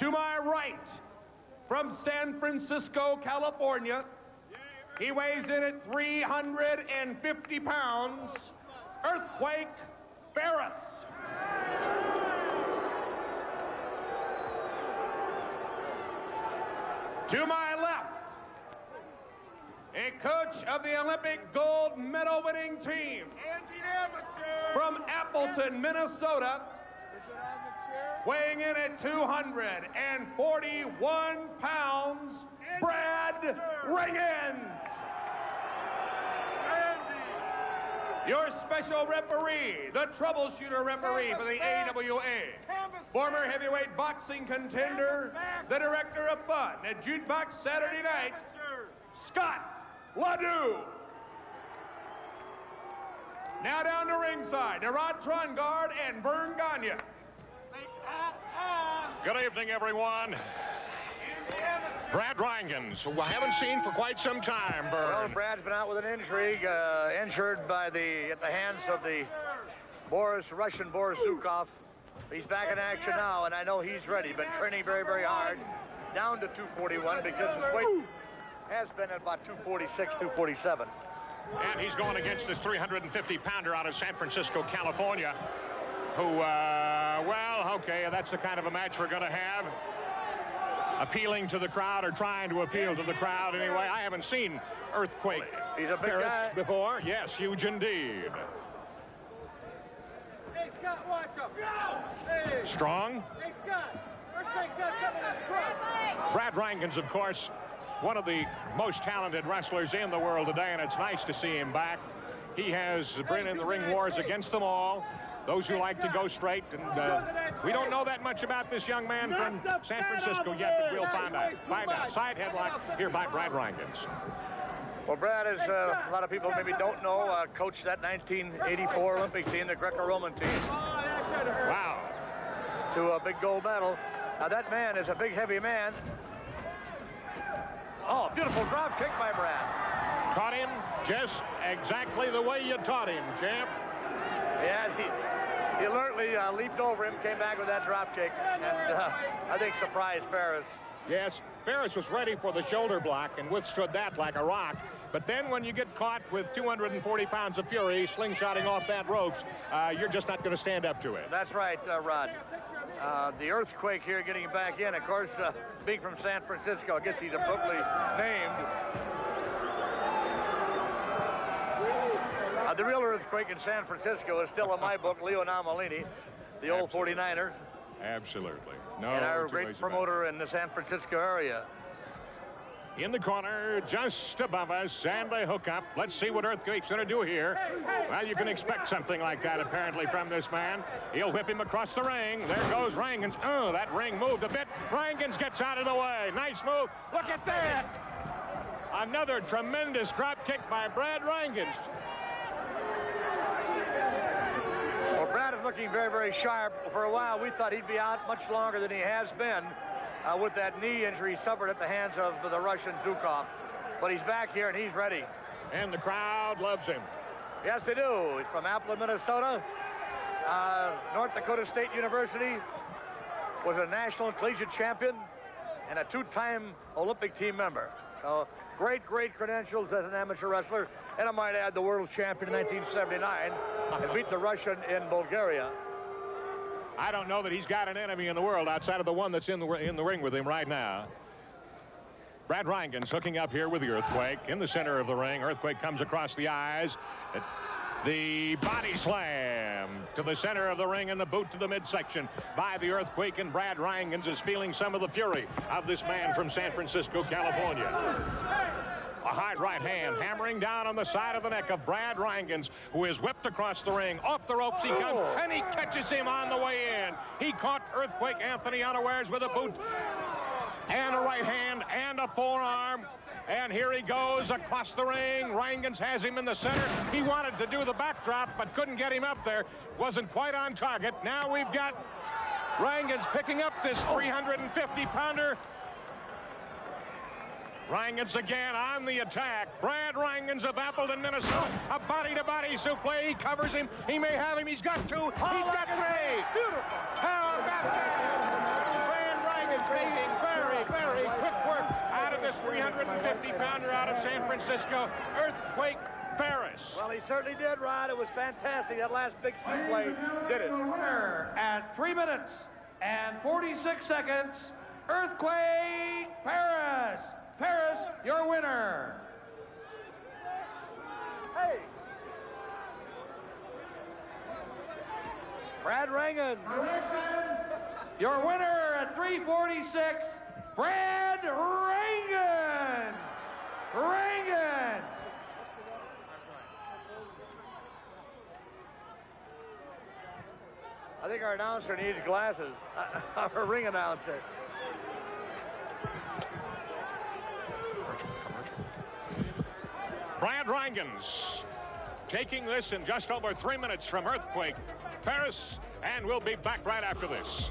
To my right, from San Francisco, California, he weighs in at 350 pounds, Earthquake Ferris. To my left, a coach of the Olympic gold medal winning team from Appleton, Minnesota, weighing in at 241 pounds, Brad Rheingans. Your special referee, the troubleshooter referee for the AWA, former heavyweight boxing contender, the director of fun at Jukebox Saturday Night, Scott Ledoux. Now down to ringside, Rod Trongard and Verne Gagne. Good evening, everyone. Brad Rheingans, who I haven't seen for quite some time, Well, Verne. Brad's been out with an injury, uh, injured by the at the hands of the Boris Russian Boris Zhukov. He's back in action now, and I know he's ready. Been training very, very hard, down to 241 because his weight has been at about 246, 247. And he's going against this 350-pounder out of San Francisco, California, who, uh, well, okay, that's the kind of a match we're going to have. Appealing to the crowd or trying to appeal to the crowd anyway. I haven't seen Earthquake He's a big Paris guy. before. Yes, huge indeed. Hey, Scott, watch him. Hey, Strong. hey, Scott. Earthquake got something in his throat. Brad Rheingans, of course, one of the most talented wrestlers in the world today, and it's nice to see him back. He has been in the ring wars against them all. Those who like to go straight, and uh, we don't know that much about this young man from San Francisco yet, but we'll find out. Find out. Side headlock here by Brad Rheingans. Well, Brad is uh, a lot of people maybe don't know. Uh, coached that 1984 Olympic team, the Greco-Roman team, Oh, that could have hurt. Wow. to a big gold medal. Now that man is a big, heavy man. Oh, beautiful drop kick by Brad. Caught him just exactly the way you taught him, champ. Yeah, he, he alertly uh, leaped over him, came back with that drop kick, and uh, I think surprised Ferris. Yes, Ferris was ready for the shoulder block and withstood that like a rock. But then when you get caught with 240 pounds of fury slingshotting off that ropes, uh, you're just not going to stand up to it. That's right, uh, Rod. Uh, the earthquake here getting back in. Of course, uh, being from San Francisco, I guess he's appropriately named. Uh, the real earthquake in San Francisco is still in my book, Leo Nomellini, the old Absolutely. 49ers, Absolutely. No. and our great ways about it. promoter in the San Francisco area. In the corner, just above us, and they hook up. Let's see what Earthquake's going to do here. Well, you can expect something like that, apparently, from this man. He'll whip him across the ring. There goes Rheingans. Oh, that ring moved a bit. Rheingans gets out of the way. Nice move. Look at that. Another tremendous drop kick by Brad Rheingans. Well, Brad is looking very, very sharp. For a while, we thought he'd be out much longer than he has been uh, with that knee injury he suffered at the hands of the Russian Zhukov. But he's back here and he's ready. And the crowd loves him. Yes, they do. He's from Appleton, Minnesota. Uh, North Dakota State University was a national collegiate champion and a two-time Olympic team member. So great, great credentials as an amateur wrestler. And I might add the world champion in 1979 and beat the Russian in Bulgaria. I don't know that he's got an enemy in the world outside of the one that's in the, in the ring with him right now. Brad Rheingans hooking up here with the Earthquake in the center of the ring. Earthquake comes across the eyes. The body slam to the center of the ring and the boot to the midsection by the Earthquake. And Brad Rheingans is feeling some of the fury of this man from San Francisco, California. A hard right hand hammering down on the side of the neck of Brad Rheingans, who is whipped across the ring. Off the ropes he comes, oh. and he catches him on the way in. He caught Earthquake Anthony unawares with a boot and a right hand and a forearm. And here he goes across the ring. Rheingans has him in the center. He wanted to do the backdrop, but couldn't get him up there. Wasn't quite on target. Now we've got Rheingans picking up this 350-pounder. Rheingans again on the attack. Brad Rheingans of Appleton, Minnesota. A body-to-body souffle. He covers him. He may have him. He's got two. Oh, He's got three. Beautiful. How about that? Brad Rheingans this 350-pounder out of San Francisco, Earthquake Ferris. Well, he certainly did, Rod. It was fantastic. That last big play did it. Winner at 3 minutes and 46 seconds, Earthquake Ferris. Ferris, your winner. Hey. Brad Rangan. Your winner at 346, Brad Rangan. Rangan. I think our announcer needs glasses. our ring announcer. Brad Rheingans taking this in just over three minutes from Earthquake Paris, and we'll be back right after this.